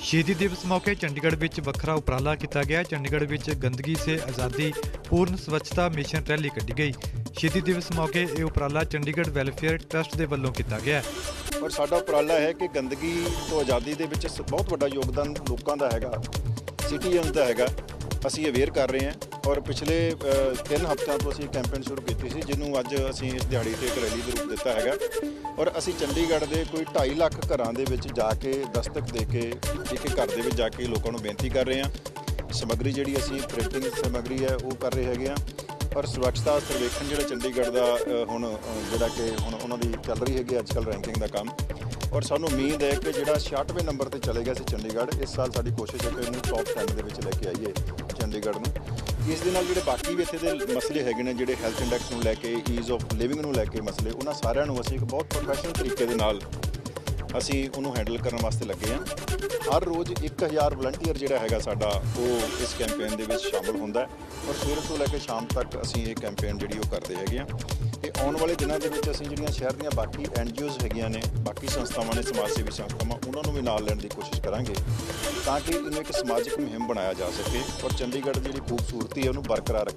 ਸ਼ਹੀਦੀ ਦਿਵਸ ਮੌਕੇ ਚੰਡੀਗੜ੍ਹ ਵਿੱਚ ਵੱਖਰਾ ਉਪਰਾਲਾ ਕੀਤਾ ਗਿਆ। ਚੰਡੀਗੜ੍ਹ ਵਿੱਚ ਗੰਦਗੀ ਸੇ ਆਜ਼ਾਦੀ, ਪੂਰਨ ਸਵੱਛਤਾ ਮਿਸ਼ਨ ਰੈਲੀ ਕੱਢੀ ਗਈ। ਸ਼ਹੀਦੀ ਦਿਵਸ ਮੌਕੇ ਇਹ ਉਪਰਾਲਾ ਚੰਡੀਗੜ੍ਹ ਵੈਲਫੇਅਰ ਟਰਸਟ ਦੇ ਵੱਲੋਂ ਕੀਤਾ ਗਿਆ। ਪਰ ਸਾਡਾ ਉਪਰਾਲਾ ਹੈ ਕਿ ਗੰਦਗੀ ਤੋਂ ਆਜ਼ਾਦੀ ਦੇ ਵਿੱਚ ਬਹੁਤ ਵੱਡਾ ਯੋਗਦਾਨ ਲੋਕਾਂ ਦਾ ਹੈਗਾ, ਸਿਟੀਜ਼ਨਸ ਦਾ ਹੈਗਾ। ਅਸੀਂ ਅਵੇਅਰ ਕਰ ਰਹੇ ਹਾਂ ਔਰ ਪਿਛਲੇ 3 ਹਫ਼ਤਿਆਂ ਤੋਂ ਅਸੀਂ ਕੈਂਪੇਨ ਸ਼ੁਰੂ ਕੀਤੀ ਸੀ, ਜਿਹਨੂੰ ਅੱਜ ਅਸੀਂ ਇਸ ਦਿਹਾੜੀ ਤੇ ਇੱਕ ਰੈਲੀ ਦੇ ਰੂਪ ਦਿੱਤਾ ਹੈਗਾ। ਔਰ ਅਸੀਂ ਚੰਡੀਗੜ੍ਹ ਦੇ ਕੋਈ 2.5 ਲੱਖ ਘਰਾਂ ਦੇ ਵਿੱਚ ਜਾ ਕੇ ਦਸਤਕ ਦੇ ਕੇ, ਇੱਕ ਘਰ ਦੇ ਵਿੱਚ ਜਾ ਕੇ ਲੋਕਾਂ ਨੂੰ ਬੇਨਤੀ ਕਰ ਰਹੇ ਹਾਂ। ਸਮੱਗਰੀ ਜਿਹੜੀ ਅਸੀਂ ਪ੍ਰਿੰਟਿੰਗ ਸਮੱਗਰੀ ਹੈ, ਉਹ ਕਰ ਰਹੇ ਹੈਗੇ ਆ ਔਰ ਸੁਰੱਖਿਆ ਸਰਵੇਖਣ ਜਿਹੜਾ ਚੰਡੀਗੜ੍ਹ ਦਾ ਹੁਣ ਜਿਹੜਾ ਕਿ ਹੁਣ ਉਹਨਾਂ ਦੀ ਚੱਲ ਰਹੀ ਹੈਗੀ ਅੱਜ ਕੱਲ ਰੈਂਕਿੰਗ ਦਾ ਕੰਮ। ਔਰ ਸਾਨੂੰ ਉਮੀਦ ਹੈ ਕਿ ਜਿਹੜਾ 66ਵੇਂ ਨੰਬਰ ਤੇ ਚਲੇ ਗਿਆ ਸੀ ਚੰਡੀਗੜ੍ਹ, ਇਸ ਸਾਲ ਸਾਡੀ ਕੋਸ਼ਿਸ਼ ਹੈ ਕਿ ਇਹਨੂੰ ਟੌਪ 10 ਦੇ ਵਿੱਚ ਲੈ ਕੇ ਆਈਏ। ਚੰਡੀਗੜ੍ਹ ਨੂੰ। ਇਸ ਦੇ ਨਾਲ ਜਿਹੜੇ ਬਾਕੀ ਵੀ ਇੱਥੇ ਦੇ ਮਸਲੇ ਹੈਗੇ ਨੇ, ਜਿਹੜੇ ਹੈਲਥ ਇੰਡੈਕਸ ਨੂੰ ਲੈ ਕੇ ਈਜ਼ ਆਫ ਲਿਵਿੰਗ ਨੂੰ ਲੈ ਕੇ ਮਸਲੇ, ਉਹਨਾਂ ਸਾਰਿਆਂ ਨੂੰ ਅਸੀਂ ਇੱਕ ਬਹੁਤ ਪ੍ਰੋਫੈਸ਼ਨਲ ਤਰੀਕੇ ਦੇ ਨਾਲ ਅਸੀਂ ਉਹਨੂੰ ਹੈਂਡਲ ਕਰਨ ਵਾਸਤੇ ਲੱਗੇ ਹਾਂ। ਹਰ ਰੋਜ਼ 1000 ਵਲੰਟੀਅਰ ਜਿਹੜਾ ਹੈਗਾ ਸਾਡਾ, ਉਹ ਇਸ ਕੈਂਪੇਨ ਦੇ ਵਿੱਚ ਸ਼ਾਮਲ ਹੁੰਦਾ ਹੈ। ਔਰ ਸਵੇਰ ਤੋਂ ਲੈ ਕੇ ਸ਼ਾਮ ਤੱਕ ਅਸੀਂ ਇਹ ਕੈਂਪੇਨ ਜਿਹੜੀ ਉਹ ਕਰਦੇ ਹੈਗੇ ਹਾਂ। ਤੇ ਆਉਣ ਵਾਲੇ ਦਿਨਾਂ ਦੇ ਵਿੱਚ ਅਸੀਂ ਜਿਹੜੀਆਂ ਸ਼ਹਿਰ ਦੀਆਂ ਬਾਕੀ ਐਨਜੀਓਜ਼ ਹੈਗੀਆਂ ਨੇ, ਬਾਕੀ ਸੰਸਥਾਵਾਂ ਨੇ, ਸਮਾਜ ਸੇਵੀ ਸੰਸਥਾਵਾਂ, ਉਹਨਾਂ ਨੂੰ ਵੀ ਨਾਲ ਲੈਣ ਦੀ ਕੋਸ਼ਿਸ਼ ਕਰਾਂਗੇ ਤਾਂ ਕਿ ਇਹਨੂੰ ਇੱਕ ਸਮਾਜਿਕ ਮੁਹਿੰਮ ਬਣਾਇਆ ਜਾ ਸਕੇ ਔਰ ਚੰਡੀਗੜ੍ਹ ਦੀ ਜਿਹੜੀ ਖੂਬਸੂਰਤੀ ਹੈ, ਉਹਨੂੰ ਬਰਕਰਾਰ ਰੱਖਿਆ